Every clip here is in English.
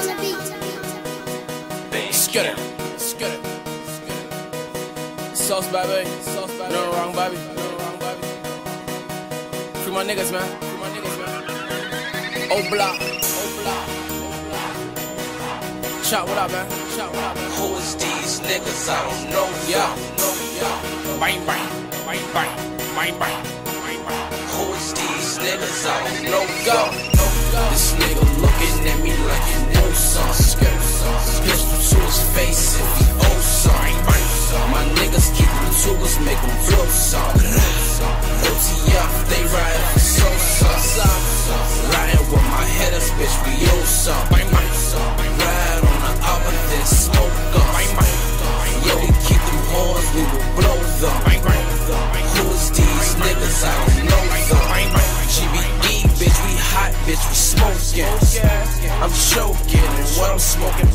on the beat. Skid it, skid it, Sauce, baby. Sauce, baby. No wrong, baby. No wrong, baby. Free my niggas, man. Free my niggas, man. Oh, block. Oh, block. Shot, what up, man? Shot, what up, man? Who is these niggas? I don't know. Yeah. them. Yeah. Bang, bang. Bang, bang. Bang, bang. Bang, bang. Who is these niggas? I don't know. Go. Make them blow something. OTF, they riding for so something. Riding with my headers, bitch, we owe something. Ride on the album, then smoke up. Yeah, we keep them horns, we will blow them. Who is these niggas? I don't know them. GBE, bitch, we hot, bitch, we smoking. I'm choking, and what I'm smoking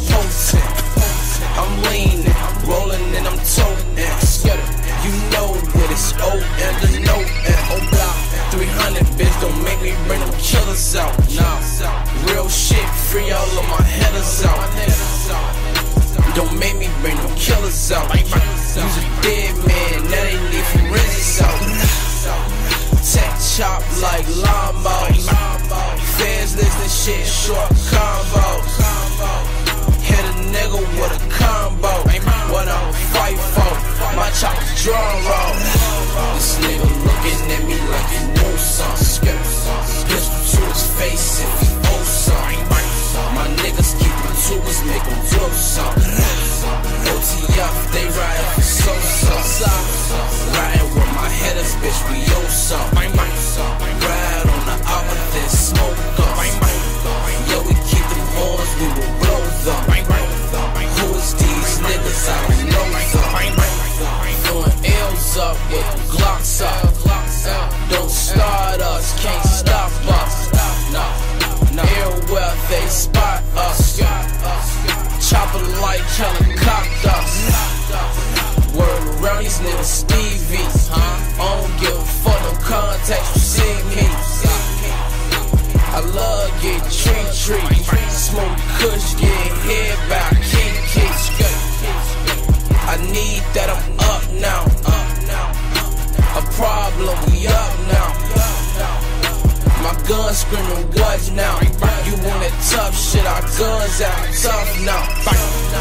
out. Don't make me bring no killers out. Use a dead make them. OTF, they riding for so. Riding with my headers, bitch, we Chopper like helicopters. Word around these niggas Stevie. I don't give a fuck, no contacts, you see me. I love get tree tree. Smoke kush, get hit by Kiki. I need that, I'm up now. A problem, we up now. My gun screaming, what now? You want that tough shit, our guns out tough now.